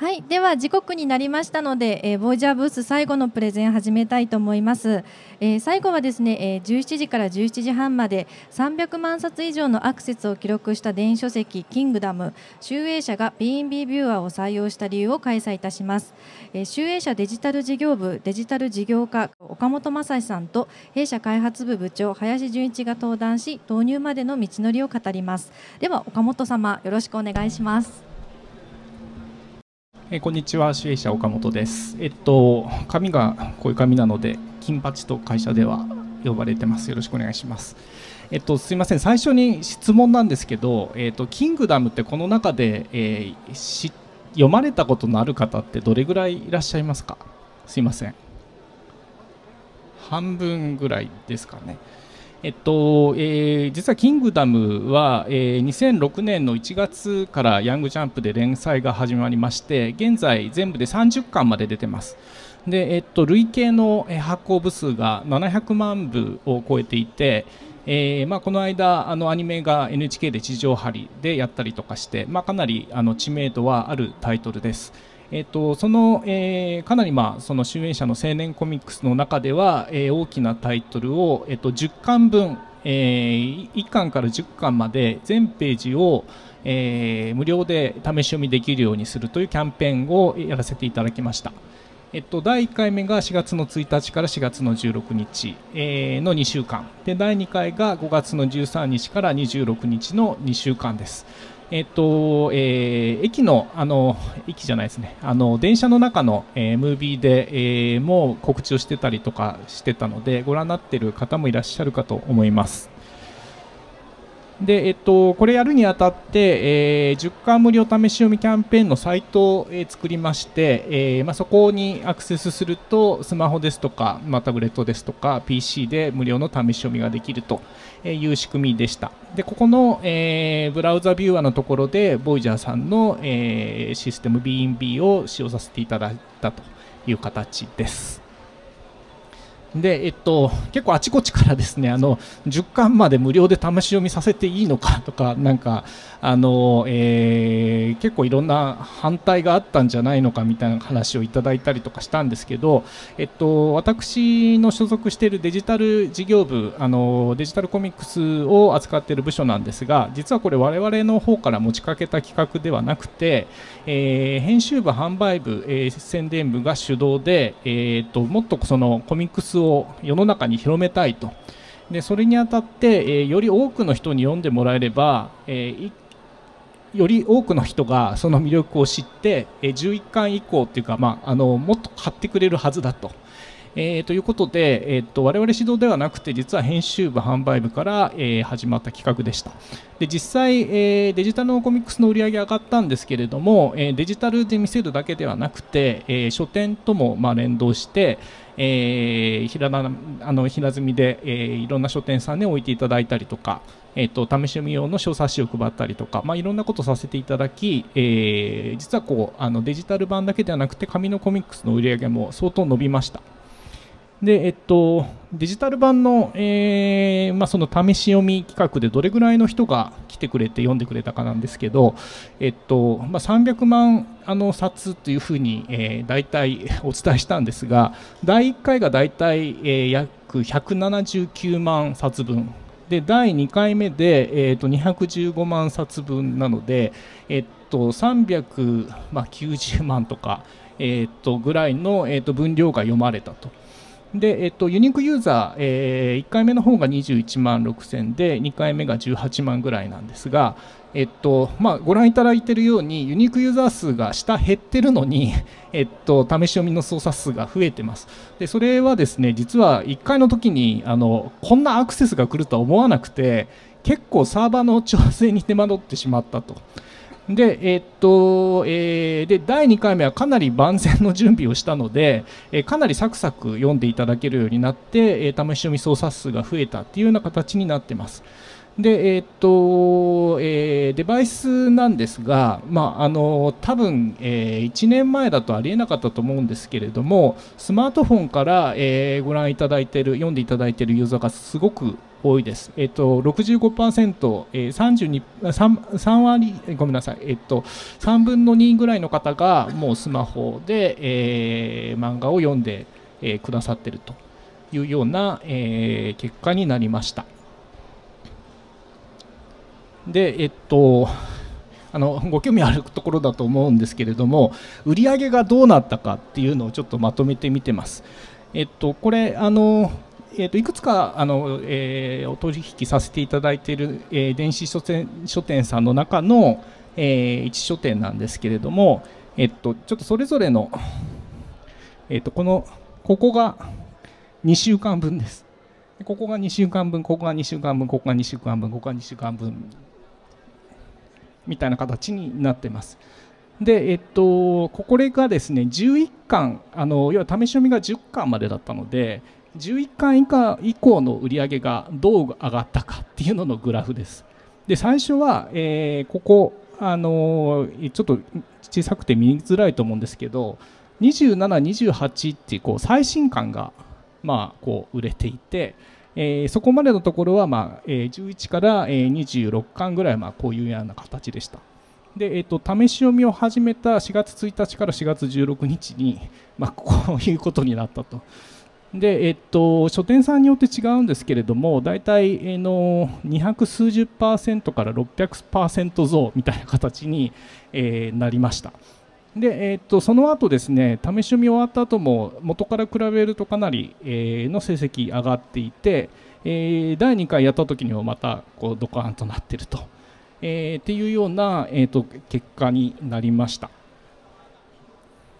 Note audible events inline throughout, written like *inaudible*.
はい、では時刻になりましたので、えー、ボイジャーブース最後のプレゼン始めたいと思います。えー、最後はですね、えー、17時から17時半まで300万冊以上のアクセスを記録した電子書籍キングダム集英社が B&B ビューアーを採用した理由を開催いたします。えー、集英社デジタル事業部デジタル事業課岡本正史さんと弊社開発部部長林純一が登壇し導入までの道のりを語ります。では岡本様よろしくお願いします。えこんにちは、主営者岡本です。えっと、紙がこういう紙なので、金八と会社では呼ばれてます。よろしくお願いします。えっと、すみません、最初に質問なんですけど、えっと、キングダムってこの中で、えー、読まれたことのある方ってどれぐらいいらっしゃいますか？すいません。半分ぐらいですかね。えっとえー、実は「キングダムは」えー、2006年の1月からヤングジャンプで連載が始まりまして現在全部で30巻まで出てますで、えっと、累計の発行部数が700万部を超えていて、えーまあ、この間あのアニメが NHK で地上波でやったりとかして、まあ、かなりあの知名度はあるタイトルです。えーと、その、えー、かなり、まあ、その集英社の青年コミックスの中では、えー、大きなタイトルを、えーと、10巻分、えー、1巻から10巻まで全ページを、えー、無料で試し読みできるようにするというキャンペーンをやらせていただきました。えっと、第1回目が4月の1日から4月の16日、えー、の2週間で第2回が5月の13日から26日の2週間です。えっとえー、駅のあの駅じゃないですねあの電車の中の、えー、ムービーで、えー、もう告知をしてたりとかしてたのでご覧になっている方もいらっしゃるかと思います。で、えっと、これやるにあたって、えー、10巻無料試し読みキャンペーンのサイトを、え、作りまして、えーまあ、そこにアクセスするとスマホですとか、まあ、タブレットですとか PC で無料の試し読みができるという仕組みでした。でここの、えー、ブラウザビューアのところでボイジャーさんの、えー、システム BNB を使用させていただいたという形です。で、えっと、結構あちこちからですねあの10巻まで無料で試し読みさせていいのかとかなんかあの、えー、結構いろんな反対があったんじゃないのかみたいな話をいただいたりとかしたんですけど、えっと、私の所属しているデジタル事業部あのデジタルコミックスを扱っている部署なんですが実はこれ我々の方から持ちかけた企画ではなくて、えー、編集部販売部、えー、宣伝部が主導で、えー、っともっとそのコミックスを世の中に広めたいとでそれにあたって、えー、より多くの人に読んでもらえれば、えー、より多くの人がその魅力を知って、えー、11巻以降というか、まあ、あのもっと買ってくれるはずだと。えー、ということで、えー、と我々指導ではなくて実は編集部販売部から、えー、始まった企画でしたで実際、えー、デジタルのコミックスの売り上げ上がったんですけれども、えー、デジタルで見せるだけではなくて、えー、書店とも、まあ、連動して、えー、平あの平積みで、えー、いろんな書店さんに置いていただいたりとか、えーと、試し読み用の小冊子を配ったりとか、まあ、いろんなことをさせていただき、えー、実はこうあのデジタル版だけではなくて紙のコミックスの売り上げも相当伸びました。で、えっと、デジタル版の、えーまあ、その試し読み企画でどれぐらいの人が来てくれて読んでくれたかなんですけど、えっとまあ、300万あの冊というふうに、えー、大体 *laughs* お伝えしたんですが第1回が大体、えー、約179万冊分で第2回目で、えー、と215万冊分なので、えっと、390万とか、えっとぐらいの、えっと分量が読まれたと。で、えっと、ユニークユーザー、えー、1回目の方が21万6000で2回目が18万ぐらいなんですが、えっとまあ、ご覧いただいているようにユニークユーザー数が下減ってるのに、*laughs* えっと、試し読みの操作数が増えてますでそれはですね実は1回の時にあのこんなアクセスが来るとは思わなくて結構サーバーの調整に手間取ってしまったと。で、えー、っと、えー、で、第2回目はかなり万全の準備をしたので、えー、かなりサクサク読んでいただけるようになって、えー、試し読み操作数が増えたっていうような形になってます。で、えーとえー、デバイスなんですが、まあ、あの多分、えー、1年前だとありえなかったと思うんですけれどもスマートフォンから、えー、ご覧いただいている読んでいただいているユーザーがすごく多いです。えっと、65%、えー、32 3, 3割、ごめんなさい、えっと、3分の2ぐらいの方がもうスマホで、えー、漫画を読んで、えー、くださっているというような、えー、結果になりました。で、えっと、あのご興味あるところだと思うんですけれども売上がどうなったかっていうのをちょっとまとめてみてます。えっと、これあのえーと、いくつかあの、えー、お取引させていただいている、えー、電子書店書店さんの中の、えー、一書店なんですけれども、えーと、ちょっとそれぞれの、えーと、このここが2週間分です。ここが2週間分、ここが2週間分、ここが2週間分、ここが2週間分みたいな形になってます。で、えっと、これがですね、11巻、あの要は試し読みが10巻までだったので、11巻以下以降の売り上げがどう上がったかっていうののグラフです。で最初は、えー、ここ、あの、ちょっと小さくて見づらいと思うんですけど27、28っていうこう最新刊が、まあ、こう売れていて、えー、そこまでのところは、まあえー、11から、えー、26巻ぐらい、まあ、こういうような形でした。で、えーと、試し読みを始めた4月1日から4月16日に、まあ、*laughs* こういうことになったと。で、えっと、書店さんによって違うんですけれども、大体、えー、の200数十パーセントから600%増みたいな形に、えー、なりました。で、えー、っとその後ですね、試し読み終わった後も元から比べるとかなり、えー、の成績上がっていて、えー、第2回やった時にはまたこうドカーンとなってると、えー、っていうような、えー、と結果になりました。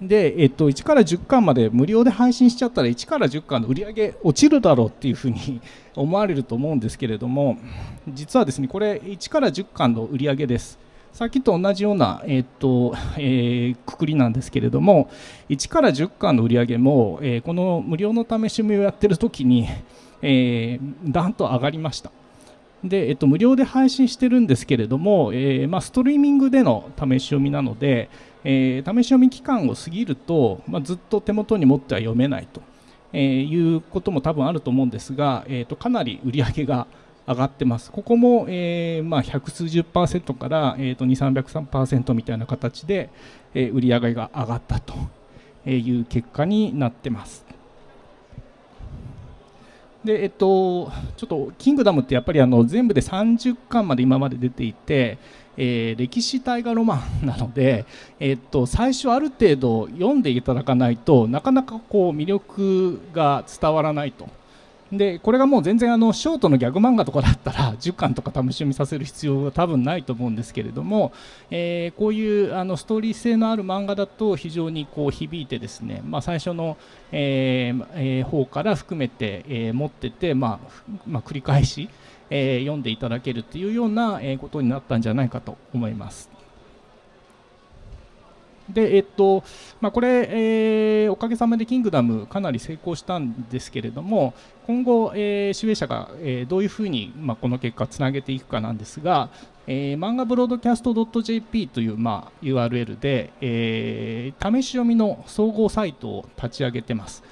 で、えっと、1から10巻まで無料で配信しちゃったら1から10巻の売り上げ落ちるだろうっていうふうに *laughs* 思われると思うんですけれども実はですねこれ1から10巻の売り上げですさっきと同じような、えっと *laughs* えー、くくりなんですけれども1から10巻の売り上げも、えー、この無料の試し読みをやっている時に、*laughs* えー、だんと上がりました。で、えっと、無料で配信してるんですけれども、えーまあ、ストリーミングでの試し読みなので、えー、試し読み期間を過ぎると、まあ、ずっと手元に持っては読めないと、えー、いうことも多分あると思うんですが、えーと、かなり売り上げが上がってます。ここも、えーまあ、百数十パーセントから、えーと、2、300%みたいな形で、えー、売り上げが上がったという結果になってます。でえっと、ちょっと「キングダム」ってやっぱりあの全部で30巻まで今まで出ていて、えー、歴史大河ロマンなので、えっと、最初ある程度読んでいただかないとなかなかこう魅力が伝わらないとでこれがもう全然あのショートのギャグ漫画とかだったら *laughs* 10巻とか試しみさせる必要は多分ないと思うんですけれども、えー、こういうあのストーリー性のある漫画だと非常にこう響いてですね、まあ、最初の、えーえー、方から含めて、えー、持ってて、まあまあ、繰り返し、えー、読んでいただけるというようなことになったんじゃないかと思います。で、えっとまあ、これ、えー、おかげさまでキングダムかなり成功したんですけれども今後、えー、集英社が、えー、どういうふうに、まあ、この結果つなげていくかなんですが、えー、漫画ブロードキャスト .jp という、まあ、URL で、えー、試し読みの総合サイトを立ち上げてます。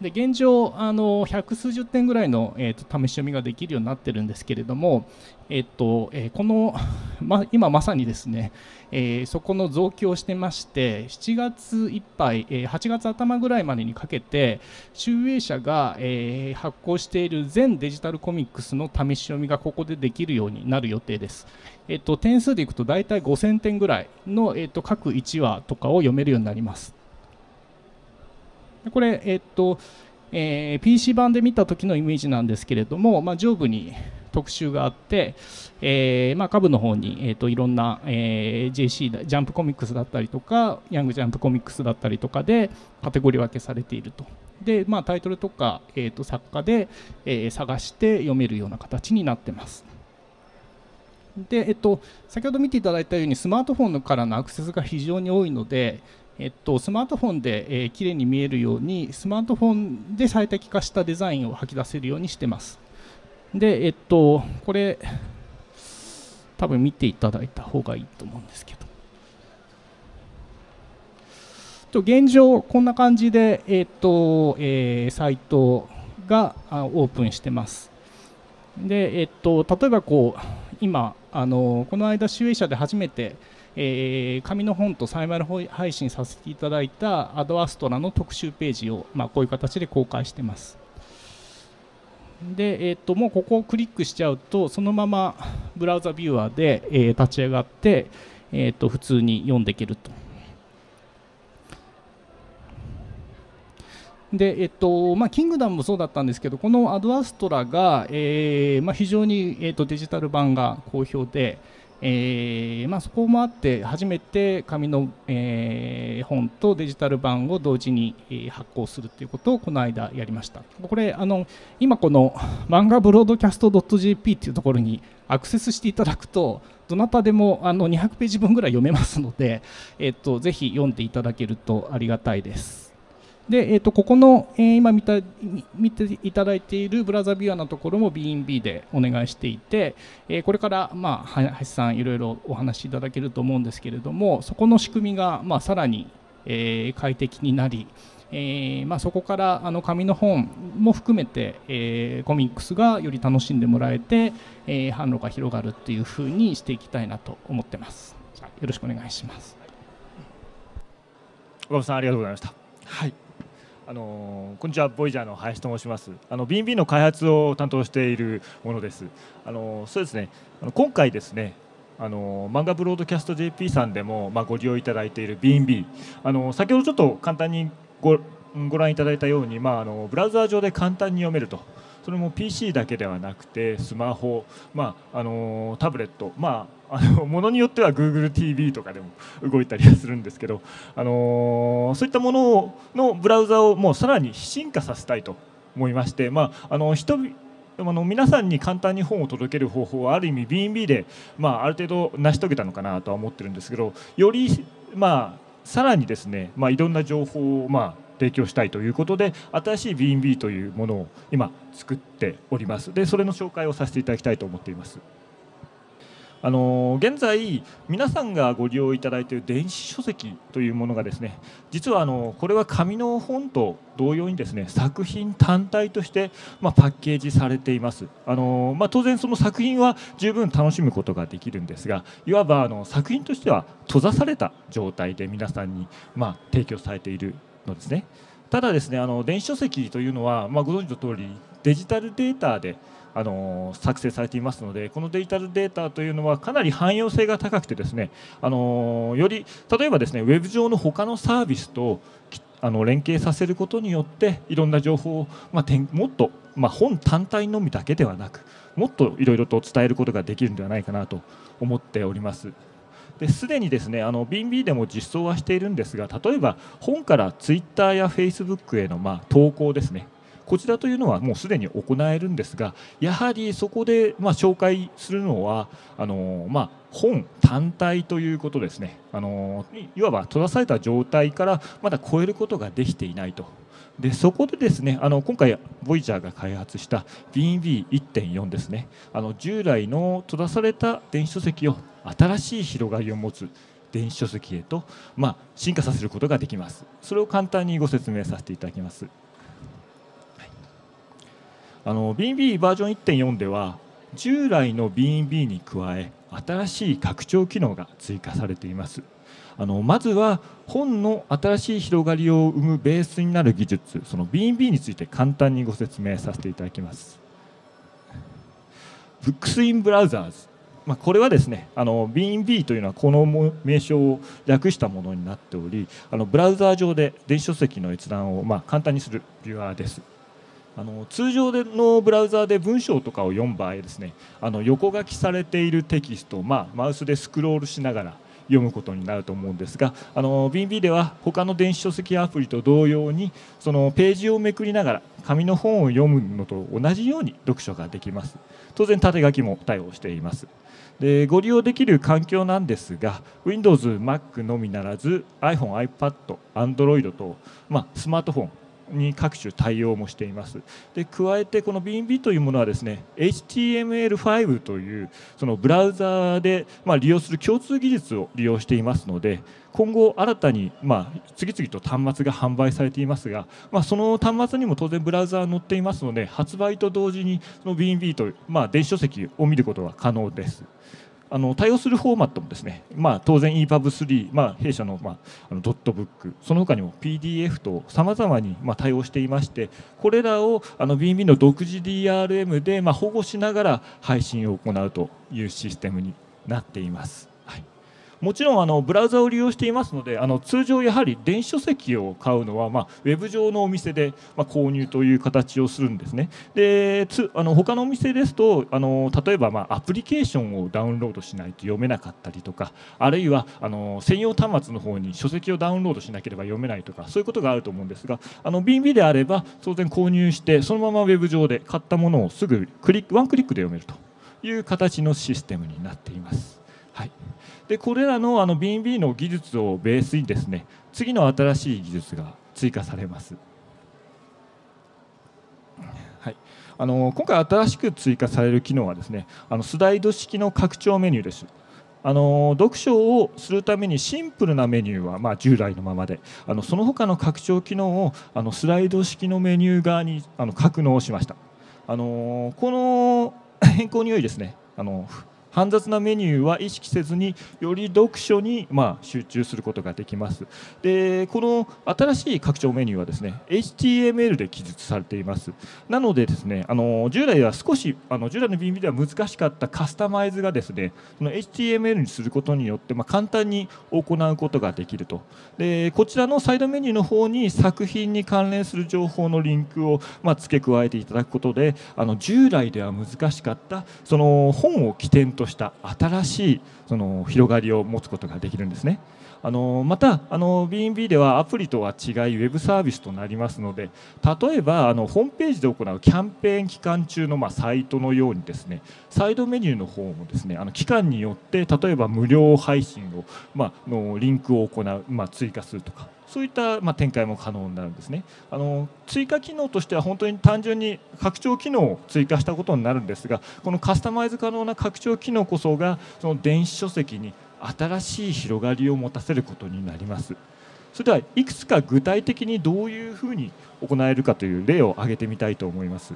で現状あの百数十点ぐらいの、えーと、試し読みができるようになってるんですけれども、えーとえ、この、*laughs* ま、今まさにですね、えー、そこの増強してまして7月いっぱい、えー、8月頭ぐらいまでにかけて集英社が、えー、発行している全デジタルコミックスの試し読みがここでできるようになる予定です。えーと、点数でいくと大体5000点ぐらいの、えーと各1話とかを読めるようになります。これ、えっとえー、PC 版で見た時のイメージなんですけれども、まあ、上部に特集があって、えーまあ、下部の方に、えーと、いろんな、えー、JC ジャンプコミックスだったりとかヤングジャンプコミックスだったりとかでカテゴリー分けされていると。で、まあ、タイトルとか、えーと、作家で、えー、探して読めるような形になってます。で、えっと、先ほど見ていただいたようにスマートフォンからのアクセスが非常に多いので、えっと、スマートフォンで、えー、綺麗に見えるようにスマートフォンで最適化したデザインを吐き出せるようにしてます。でえっとこれ多分見ていただいた方がいいと思うんですけど。と現状こんな感じで、えーとえー、サイトがオープンしてます。で、えっと、例えばこう今あのこの間集英社で初めて、えー、紙の本とサイマル配信させていただいたアドアストラの特集ページを、まあ、こういう形で公開してます。で、えー、ともうここをクリックしちゃうとそのままブラウザビューアーで、えー、立ち上がって、えー、と普通に読んでいけると。で、えっとまあ、キングダムもそうだったんですけどこのアドアストラが、えーまあ、非常に、えー、とデジタル版が好評で、えーまあ、そこもあって初めて紙の、えー、本とデジタル版を同時に、えー、発行するということをこの間やりましたこれあの今この漫画ブロードキャスト .jp というところにアクセスしていただくとどなたでもあの200ページ分ぐらい読めますので、えーと、ぜひ読んでいただけるとありがたいです。で、えー、とここの、えー、今見た見ていただいているブラザービュアのところも B&B でお願いしていて、えー、これから、まあ、橋さんいろいろお話しいただけると思うんですけれどもそこの仕組みが、まあ、さらに、えー、快適になり、えーまあ、そこからあの紙の本も含めて、えー、コミックスがより楽しんでもらえて、えー、販路が広がるっていうふうにしていきたいなと思ってます。よろしくお願いします。岡本さんありがとうございました。はい。あのこんにちはボイジャーの林と申します。あの B&B の開発を担当しているものです。あのそうですね。あの今回ですねあの漫画ブロードキャスト JP さんでも、まあ、ご利用いただいている B&B あの先ほどちょっと簡単にごご覧いただいたように、まあ、あのブラウザー上で簡単に読めると。それも PC だけではなくてスマホ、まあ、あのタブレット、まあ、あのものによっては GoogleTV とかでも動いたりはするんですけど、あのそういったもののブラウザをもうさらに進化させたいと思いまして、まあ、あの人あの皆さんに簡単に本を届ける方法はある意味 B&B で、まあ、ある程度成し遂げたのかなとは思ってるんですけどより、まあ、さらにですね、まあ、いろんな情報を、まあ、提供したいということで新しい B&B というものを今作っております。でそれの紹介をさせていただきたいと思っています。あの現在皆さんがご利用いただいている電子書籍というものがですね実はあのこれは紙の本と同様にですね作品単体として、まあ、パッケージされています。あの、まあ、当然その作品は十分楽しむことができるんですがいわばあの作品としては閉ざされた状態で皆さんに、まあ、提供されているのですね。ただですねあの電子書籍というのは、まあ、ご存知の通りデジタルデータであの作成されていますのでこのデジタルデータというのはかなり汎用性が高くてですねあのより例えばですねウェブ上の他のサービスとあの連携させることによっていろんな情報を、まあ、もっと、まあ、本単体のみだけではなくもっといろいろと伝えることができるんではないかなと思っております。ですでにですねあの B&B でも実装はしているんですが例えば本からツイッターやフェイスブックへのまあ投稿ですね。こちらというのはもうすでに行えるんですがやはりそこでまあ紹介するのはあのまあ本単体ということですね。あのいわば閉ざされた状態からまだ超えることができていないと。でそこでですねあの今回ボイジャーが開発した BNB1.4 ですね。あの従来の閉ざされた電子書籍を新しい広がりを持つ電子書籍へと、まあ、進化させることができます。それを簡単にご説明させていただきます、はい、あの B&B バージョン1.4では従来の BNB に加え新しい拡張機能が追加されています。あのまずは本の新しい広がりを生むベースになる技術その BNB について簡単にご説明させていただきます。Books in Browsers まあ、これはですねあの B&B というのはこの名称を略したものになっておりあのブラウザー上で電子書籍の閲覧をまあ簡単にするビュアーです。あの通常でのブラウザーで文章とかを読む場合ですねあの横書きされているテキストを、まあ、マウスでスクロールしながら読むことになると思うんですがあの B&B では他の電子書籍アプリと同様にそのページをめくりながら紙の本を読むのと同じように読書ができます。当然縦書きも対応しています。でご利用できる環境なんですが Windows、Mac のみならず iPhone、iPad、Android と、まあ、スマートフォンに各種対応もしていますで加えてこの BNB というものはですね HTML5 というそのブラウザーでま利用する共通技術を利用していますので今後新たにま次々と端末が販売されていますが、ま、その端末にも当然ブラウザー載っていますので発売と同時にその BNB とまあ電子書籍を見ることは可能です。あの対応するフォーマットもですね、まあ、当然 EPUB3、まあ、弊社の,、まあ、あのドットブックその他にも PDF とさまざまに、まあ、対応していましてこれらをあの BNB の独自 DRM で、まあ、保護しながら配信を行うというシステムになっています。もちろんあのブラウザを利用していますのであの通常やはり電子書籍を買うのは、まあ、ウェブ上のお店で、まあ、購入という形をするんですねでつあの他のお店ですとあの例えば、まあ、アプリケーションをダウンロードしないと読めなかったりとかあるいはあの専用端末の方に書籍をダウンロードしなければ読めないとかそういうことがあると思うんですがあの BB であれば当然購入してそのままウェブ上で買ったものをすぐクリックワンクリックで読めるという形のシステムになっています。でこれらのあの BNB の技術をベースにですね次の新しい技術が追加されます。はい、あの今回新しく追加される機能はですねあのスライド式の拡張メニューです。あの読書をするためにシンプルなメニューはま従来のままであのその他の拡張機能をあのスライド式のメニュー側にあの格納しましたあのこの *laughs* 変更によりですねあの煩雑なメニューは意識せずにより読書にま集中することができます。でこの新しい拡張メニューはですね HTML で記述されています。なのでですねあの従来は少しあの従来の BB では難しかったカスタマイズがですねその HTML にすることによってま簡単に行うことができると。でこちらのサイドメニューの方に作品に関連する情報のリンクをま付け加えていただくことであの従来では難しかったその本を起点とした新しいその広がりを持つことができるんですね。あのまたあの BNB ではアプリとは違いウェブサービスとなりますので例えばあのホームページで行うキャンペーン期間中のまあサイトのようにですねサイドメニューの方もですねあの期間によって例えば無料配信を、まあのリンクを行う、まあ、追加するとかそういったま展開も可能になるんですね。あの追加機能としては本当に単純に拡張機能を追加したことになるんですがこのカスタマイズ可能な拡張機能こそがその電子書籍に新しい広がりを持たせることになります。それではいくつか具体的にどういうふうに行えるかという例を挙げてみたいと思います。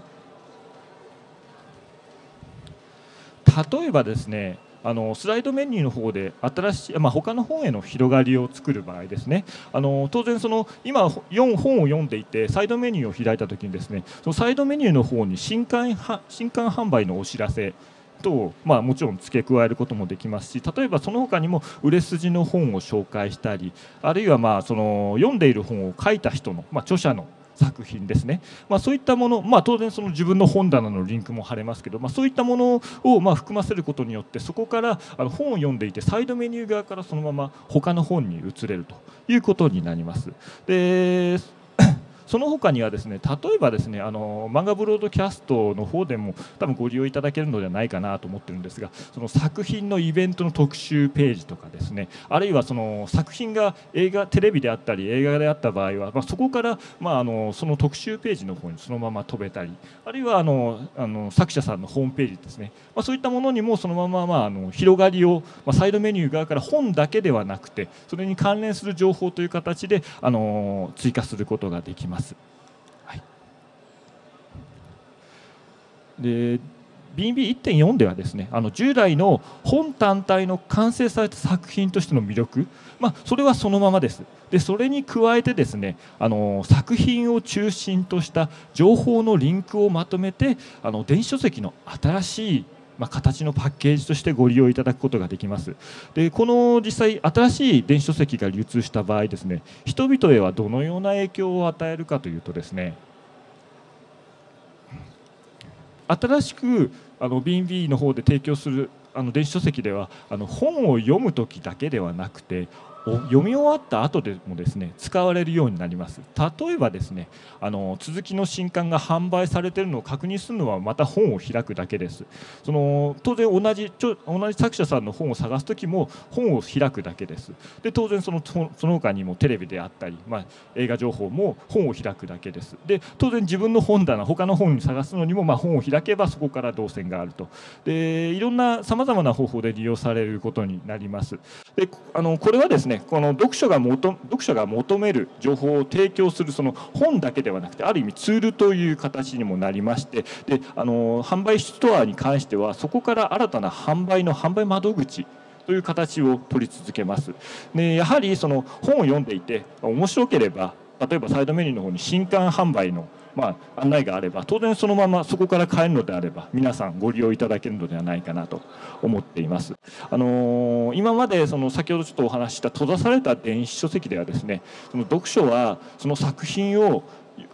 例えばですねあのスライドメニューの方で新しい、まあ、他の本への広がりを作る場合ですね。あの当然その今4本を読んでいてサイドメニューを開いた時にですねそのサイドメニューの方に新刊新刊販売のお知らせと、まあ、もちろん付け加えることもできますし例えばその他にも売れ筋の本を紹介したりあるいはまあその読んでいる本を書いた人の、まあ、著者の作品ですね、まあ、そういったもの、まあ、当然その自分の本棚のリンクも貼れますけど、まあ、そういったものをま含ませることによってそこからあの本を読んでいてサイドメニュー側からそのまま他の本に移れるということになります。でその他にはですね例えばですねあの漫画ブロードキャストの方でも多分ご利用いただけるのではないかなと思ってるんですがその作品のイベントの特集ページとかですねあるいはその作品が映画テレビであったり映画であった場合は、まあ、そこから、まあ、あのその特集ページの方にそのまま飛べたりあるいはあのあの作者さんのホームページですね、まあ、そういったものにもそのまま、まあ、あの広がりを、まあ、サイドメニュー側から本だけではなくてそれに関連する情報という形であの追加することができます。ます。はい、で BB1.4 ではですねあの従来の本単体の完成された作品としての魅力、まあ、それはそのままです。でそれに加えてですねあの作品を中心とした情報のリンクをまとめてあの電子書籍の新しいまあ、形のパッケージとしてご利用いただくことができます。でこの実際新しい電子書籍が流通した場合ですね人々へはどのような影響を与えるかというとですね新しくあの B&B の方で提供するあの電子書籍ではあの本を読む時だけではなくて読み終わった後でもですね使われるようになります。例えばですねあの続きの新刊が販売されているのを確認するのはまた本を開くだけです。その当然同じちょ同じ作者さんの本を探す時も本を開くだけです。で当然そのその他にもテレビであったり、まあ、映画情報も本を開くだけです。で当然自分の本棚他の本に探すのにも、まあ、本を開けばそこから動線があると。でいろんなさまざまな方法で利用されることになります。であのこれはですねこの読書が求読者が求める情報を提供するその本だけではなくてある意味ツールという形にもなりましてであの販売ストアに関してはそこから新たな販売の販売窓口という形を取り続けます。でやはりその本を読んでいて面白ければ例えばサイドメニューの方に新刊販売のまあ、案内があれば当然そのままそこから買えるのであれば皆さんご利用いただけるのではないかなと思っています。あのー、今までその先ほどちょっとお話しした閉ざされた電子書籍ではですねその読書はその作品を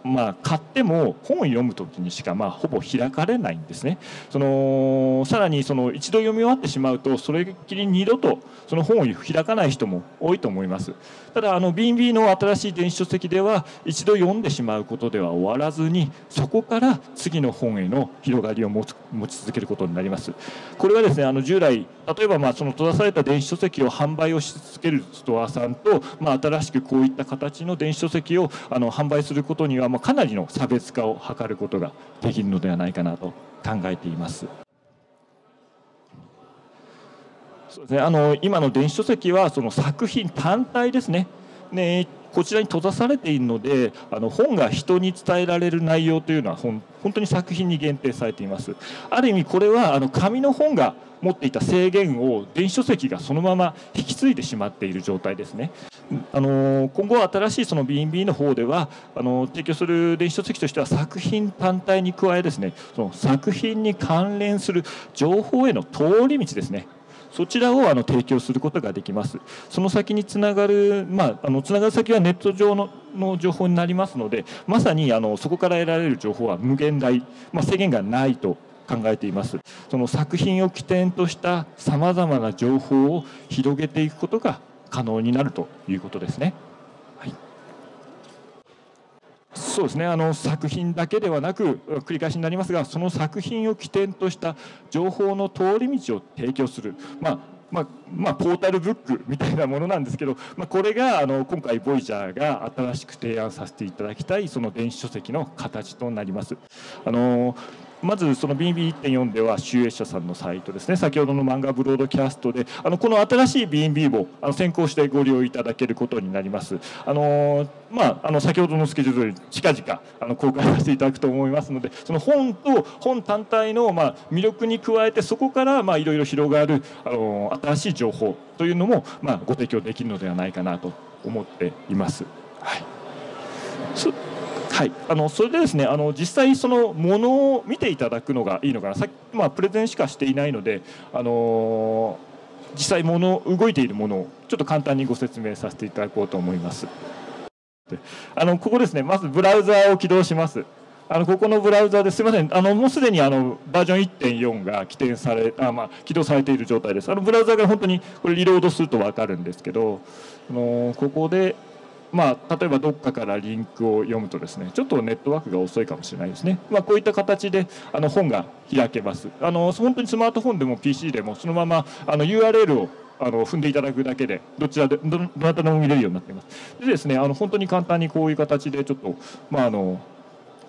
まあ、買っても本を読む時にしか、まあ、ほぼ開かれないんですねそのさらにその一度読み終わってしまうとそれっきり二度とその本を開かない人も多いと思いますただあの B&B の新しい電子書籍では一度読んでしまうことでは終わらずにそこから次の本への広がりを持ち続けることになりますこれはですねあの従来例えばまあその閉ざされた電子書籍を販売をし続けるストアさんと、まあ、新しくこういった形の電子書籍をあの販売することにはまあかなりの差別化を図ることができるのではないかなと考えています。そうですね、あの今の電子書籍はその作品単体ですね。ねこちらに閉ざされているのであの本が人に伝えられる内容というのは本当に作品に限定されています。ある意味これはあの紙の本が持っていた制限を電子書籍がそのまま引き継いでしまっている状態ですね。あの今後新しいその B&B の方ではあの提供する電子書籍としては作品単体に加えですねその作品に関連する情報への通り道ですね。そちらをあの提供することができます。その先につながる、まあ、あのつながる先はネット上のの情報になりますので、まさにあのそこから得られる情報は無限大、まあ、制限がないと考えています。その作品を起点としたさまざまな情報を広げていくことが可能になるということですね。そうですねあの作品だけではなく繰り返しになりますがその作品を起点とした情報の通り道を提供する、まあまあまあ、ポータルブックみたいなものなんですけど、まあ、これがあの今回ボイジャーが新しく提案させていただきたいその電子書籍の形となります。あのまずその BB1.4 では集英社さんのサイトですね。先ほどの漫画ブロードキャストであのこの新しい B&B もあの先行してご利用いただけることになります。あのまああの先ほどのスケジュール通り近々あの公開させていただくと思いますのでその本と本単体のまあ魅力に加えてそこからいろいろ広がるあの新しい情報というのもまあご提供できるのではないかなと思っています。はい。はい、あのそれでですねあの実際そのものを見ていただくのがいいのかなさっき、まあ、プレゼンしかしていないので、あの実際もの動いているものをちょっと簡単にご説明させていただこうと思います。あのここですねまずブラウザーを起動します。あのここのブラウザですみませんあのもうすでにあのバージョン1.4が起点されあ、まあ、起動されている状態ですあのブラウザが本当にこれリロードすると分かるんですけどあのここでまあ、例えばどっかからリンクを読むとですねちょっとネットワークが遅いかもしれないですね、まあ、こういった形であの本が開けます。あの本当にスマートフォンでも PC でもそのままあの URL をあの踏んでいただくだけでどちらでどなたでも見れるようになっています。でですねあの本当に簡単にこういう形でちょっとまああの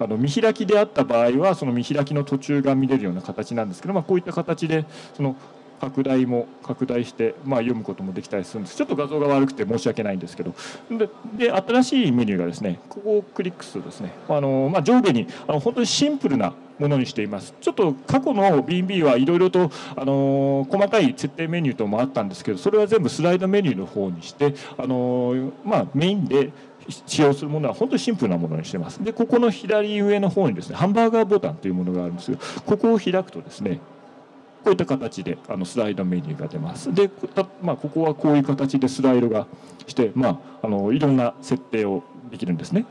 あの見開きであった場合はその見開きの途中が見れるような形なんですけど、まあ、こういった形でその拡大も拡大して、まあ、読むこともできたりするんです。ちょっと画像が悪くて申し訳ないんですけど。で新しいメニューがですねここをクリックするとですねあの、まあ、上下にあの本当にシンプルなものにしています。ちょっと過去の B&B はいろいろとあの細かい設定メニューともあったんですけどそれは全部スライドメニューの方にしてあの、まあ、メインで使用するものは本当にシンプルなものにしてます。でここの左上の方にですねハンバーガーボタンというものがあるんですけどここを開くとですねこういった形であのスライドメニューが出ます。で、まあ、ここはこういう形でスライドがして、まあ、あのいろんな設定をできるんですね。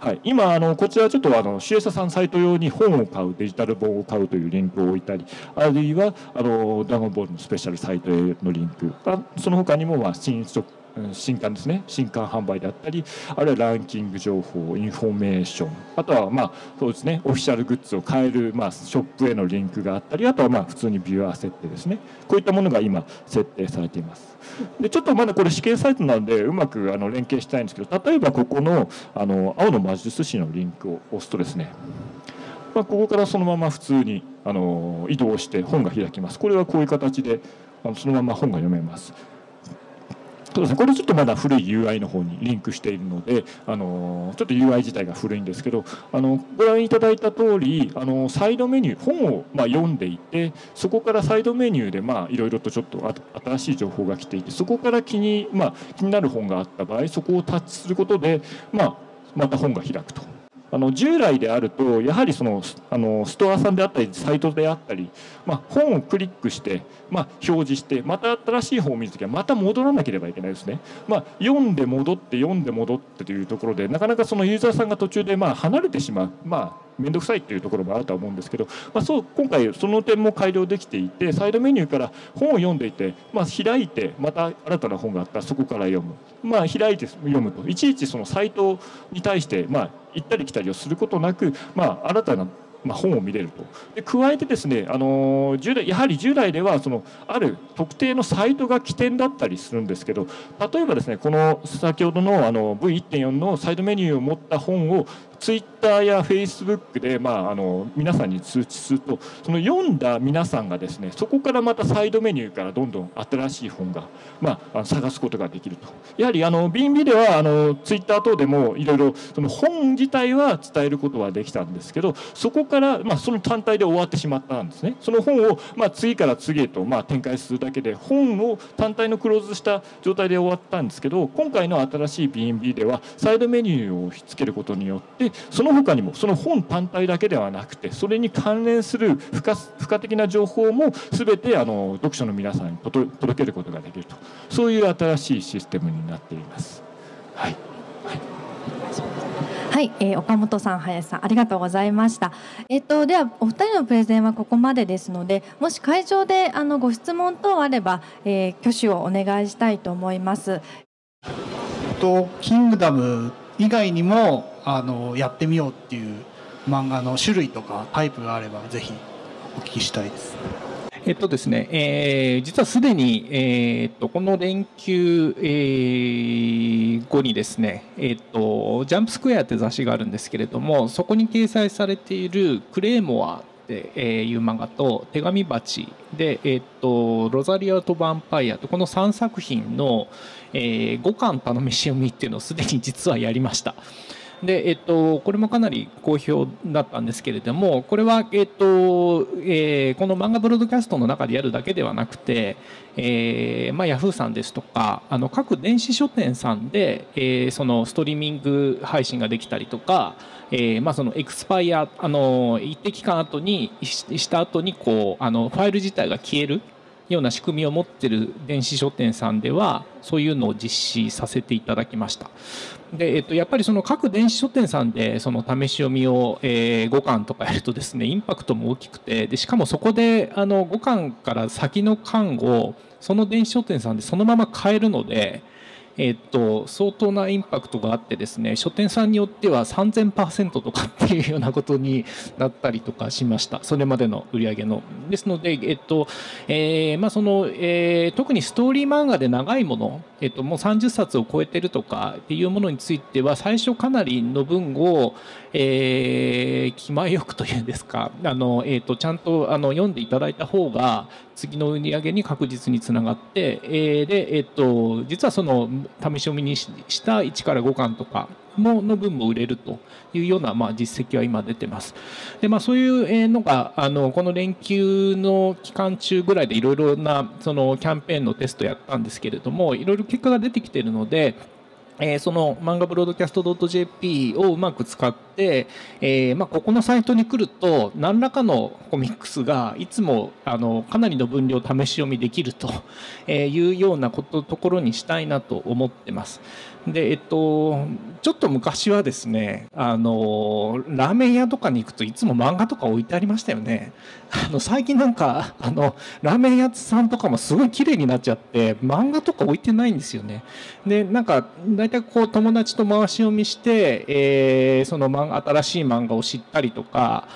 はい、今あのこちらちょっとあの集英社さんサイト用に本を買うデジタル本を買うというリンクを置いたりあるいはあのドラゴンボールのスペシャルサイトへのリンクその他にもまあ新書新刊ですね。新刊販売であったりあるいはランキング情報インフォメーション。あとはまあそうですね。オフィシャルグッズを買えるまあショップへのリンクがあったりあとはまあ普通にビューアー設定ですね。こういったものが今設定されています。でちょっとまだこれ試験サイトなのでうまくあの連携したいんですけど例えばここのあの青の魔術師のリンクを押すとですね。まあ、ここからそのまま普通にあの移動して本が開きます。これはこういう形であのそのまま本が読めます。そうですね、これちょっとまだ古い UI の方にリンクしているので、あのちょっと UI 自体が古いんですけど、あのご覧いただいた通り、あのサイドメニュー、本をま読んでいて、そこからサイドメニューでいろいろとちょっと新しい情報が来ていて、そこから気に,、まあ、気になる本があった場合、そこをタッチすることで、まあ、また本が開くと。あの従来であるとやはりそのあのストアさんであったりサイトであったり、まあ、本をクリックして、まあ、表示してまた新しい本を見るときはまた戻らなければいけないですね、まあ、読んで戻って読んで戻ってというところでなかなかそのユーザーさんが途中でまあ離れてしまう、まあ、面倒くさいっていうところもあるとは思うんですけど、まあ、そう今回その点も改良できていてサイドメニューから本を読んでいて、まあ、開いてまた新たな本があったらそこから読む、まあ、開いて読むといちいちそのサイトに対して、まあ、行ったり来たりをすることなく、まあ、新たなまあ、本を見れると。で加えてですねあのー、代やはり従来ではそのある特定のサイトが起点だったりするんですけど例えばですねこの先ほどのあの V1.4 のサイドメニューを持った本をツイッターやフェイスブックで、まあ、あの皆さんに通知するとその読んだ皆さんがですねそこからまたサイドメニューからどんどん新しい本が、まあ、探すことができると。やはりあの B&B ではあのツイッター等でもいろいろその本自体は伝えることはできたんですけどそこから、まあ、その単体で終わってしまったんですね。その本を、まあ、次から次へと、まあ、展開するだけで本を単体のクローズした状態で終わったんですけど今回の新しい BNB ではサイドメニューをつけることによってその他にもその本単体だけではなくてそれに関連する付加付加的な情報も全てあの読者の皆さんに届けることができるとそういう新しいシステムになっています。はい、はいはい、えー、岡本さん、林さん、ありがとうございました。えっ、と、では、お二人のプレゼンはここまでですので、もし会場で、あの、ご質問等あれば、えー、挙手をお願いしたいと思います。と、キングダム以外にもあのやってみようっていう漫画の種類とかタイプがあればぜひお聞きしたいです。えっとですね、えー、実はすでに、えー、っとこの連休、えー、後にですね、え、っとジャンプスクエアって雑誌があるんですけれどもそこに掲載されているクレーモアっていう漫画と手紙鉢で、え、っとロザリアとヴァンパイアとこの3作品の、えー、5巻頼みし読みっていうのをすでに実はやりました。で、えっと、これもかなり好評だったんですけれどもこれは、えっとえー、この漫画ブロードキャストの中でやるだけではなくて、えーまあ、ヤフーさんですとかあの各電子書店さんで、えー、そのストリーミング配信ができたりとか、えーまあ、そのエクスパイアあの一定期間後にした後にこうあのファイル自体が消えるような仕組みを持っている電子書店さんではそういうのを実施させていただきました。で、えっと、やっぱりその各電子書店さんでその試し読みを、えー、5巻とかやるとですねインパクトも大きくてでしかもそこであの5巻から先の巻をその電子書店さんでそのまま買えるのでえっと、相当なインパクトがあってですね書店さんによっては3000%とかっていうようなことになったりとかしましたそれまでの売り上げの。ですので、えっとえまそのえ、特にストーリー漫画で長いもの、えっと、もう30冊を超えてるとかっていうものについては最初かなりの分を、えー、気前よくというんですかあの、えーと、ちゃんとあの読んでいただいた方が次の売り上げに確実につながって、えー、で、えーと、実はその試し読みにした1から5巻とかのの分も売れるというような、まあ、実績は今出てます。でまあ、そういうのがあのこの連休の期間中ぐらいでいろいろなそのキャンペーンのテストやったんですけれどもいろいろ結果が出てきているのでえー、その漫画ブロードキャスト .jp をうまく使って、えーまあ、ここのサイトに来ると何らかのコミックスがいつもあのかなりの分量試し読みできるというようなことところにしたいなと思ってます。でえっとちょっと昔はですねあのラーメン屋とかに行くといつも漫画とか置いてありましたよね。*laughs* あの最近なんかあのラーメン屋さんとかもすごい綺麗になっちゃって漫画とか置いてないんですよね。でなんか大体こう友達と回し読みして、えー、その漫画新しい漫画を知ったりとか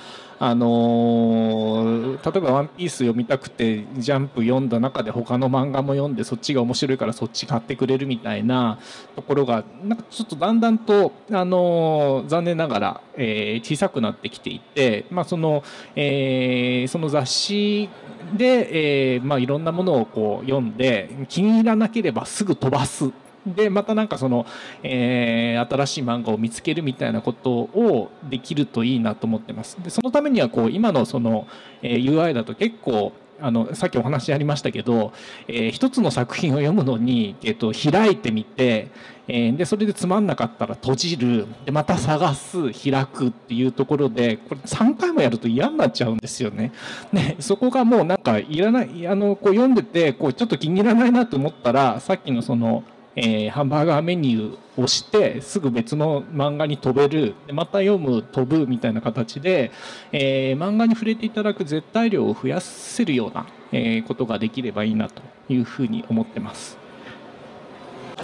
あのー、例えば「ワンピース読みたくて「ジャンプ」読んだ中で他の漫画も読んでそっちが面白いからそっち買ってくれるみたいなところがなんかちょっとだんだんと、あのー、残念ながら、えー、小さくなってきていて、まあそのえー、その雑誌で、えーまあ、いろんなものをこう読んで気に入らなければすぐ飛ばすでまたなんかその、えー、新しい漫画を見つけるみたいなことをできるといいなと思ってますでそのためにはこう今のその、えー、UI だと結構あのさっきお話ありましたけど、えー、一つの作品を読むのに、えーと、開いてみて、えー、でそれでつまんなかったら閉じるでまた探す開くっていうところでこれ3回もやると嫌になっちゃうんですよね。ねそこがもうなんかいらないあのこう読んでてこうちょっと気に入らないなと思ったらさっきのそのえー、ハンバーガーメニューを押してすぐ別の漫画に飛べるまた読む飛ぶみたいな形で、えー、漫画に触れていただく絶対量を増やせるような、えー、ことができればいいなというふうに思ってます。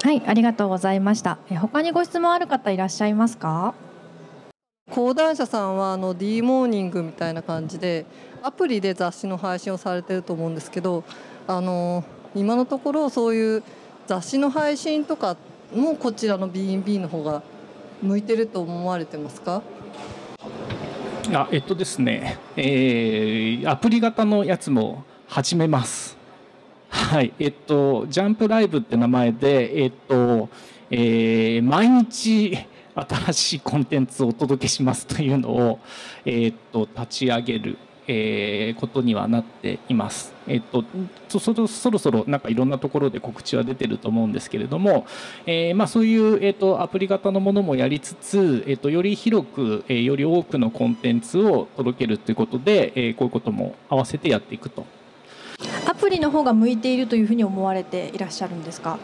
はい、ありがとうございました。え他にご質問ある方いらっしゃいますか？講談社さんはあの D モーニングみたいな感じでアプリで雑誌の配信をされてると思うんですけど、あの今のところそういう雑誌の配信とかもこちらの B&B の方が向いてると思われてますか？あえっとですね、えー、アプリ型のやつも始めます。はい、えっと、ジャンプライブって名前で、えっと、えー、毎日新しいコンテンツをお届けしますというのを、えっと、立ち上げるえー、ことにはなっています。えっと、そろそろそろなんかいろんなところで告知は出てると思うんですけれども、えー、まあ、そういう、えっと、アプリ型のものもやりつつ、えっと、より広く、えー、より多くのコンテンツを届けるということで、えこういうことも合わせてやっていくと。アプリの方が向いているというふうに思われていらっしゃるんですか？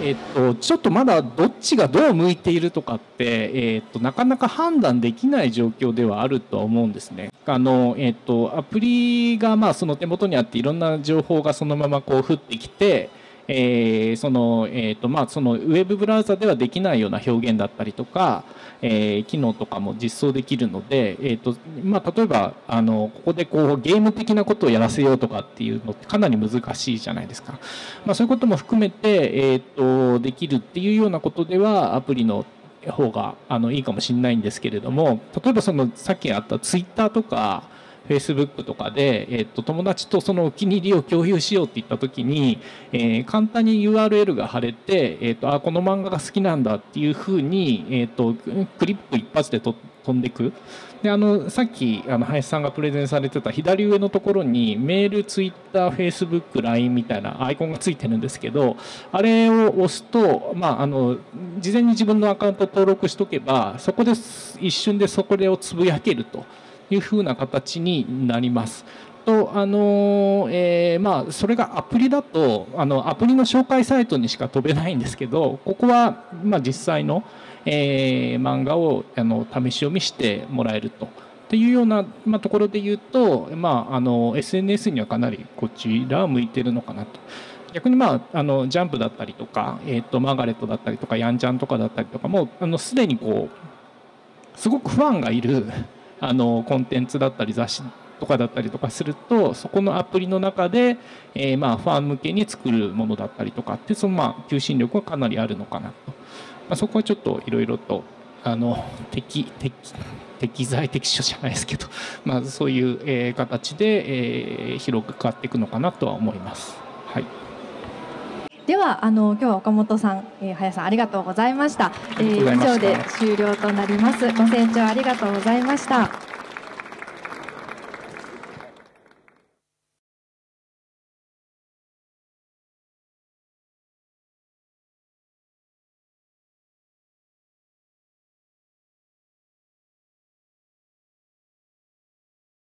えっと、ちょっとまだどっちがどう向いているとかって、えっと、なかなか判断できない状況ではあるとは思うんですね。あのえっと、アプリがまあその手元にあっていろんな情報がそのままこう降ってきて、えー、そのえーとまあ、そのウェブブラウザではできないような表現だったりとか、えー、機能とかも実装できるので、えーとまあ、例えばあのここでこうゲーム的なことをやらせようとかっていうのってかなり難しいじゃないですか、まあ、そういうことも含めて、えーと、できるっていうようなことではアプリの方があのいいかもしれないんですけれども例えばそのさっきあったツイッターとか Facebook とかで、えっと、友達とそのお気に入りを共有しようって言った時に、えー、簡単に URL が貼れて、えっと、あこの漫画が好きなんだっていうふうに、えっと、クリップ一発で飛んでいくであのさっきあの林さんがプレゼンされてた左上のところにメール、ツイッター、フェイスブック、LINE みたいなアイコンがついてるんですけどあれを押すと、まあ、あの事前に自分のアカウント登録しとけばそこで一瞬でそこでをつぶやけると。いうふうな形になります。とあのえー、まあ、それがアプリだとあのアプリの紹介サイトにしか飛べないんですけどここは、まあ、実際の、えー、漫画をあの試し読みしてもらえると。っていうような、まあ、ところで言うと、まあ、あの SNS にはかなりこちらは向いてるのかなと。逆に、まあ、あのジャンプだったりとか、えーと、マーガレットだったりとかヤンちゃんとかだったりとかもあのすでにこうすごくファンがいるあのコンテンツだったり雑誌とかだったりとかするとそこのアプリの中で、えー、まあファン向けに作るものだったりとかってそのまあ求心力はかなりあるのかなと、まあ、そこはちょっといろいろとあの適適適材適所じゃないですけど、まあ、そういう、え、形で、えー、広く変わっていくのかなとは思います。はいではあの今日は岡本さん、えー、林さんありがとうございました。えー、以上で終了となります。ご清聴ありがとうございました。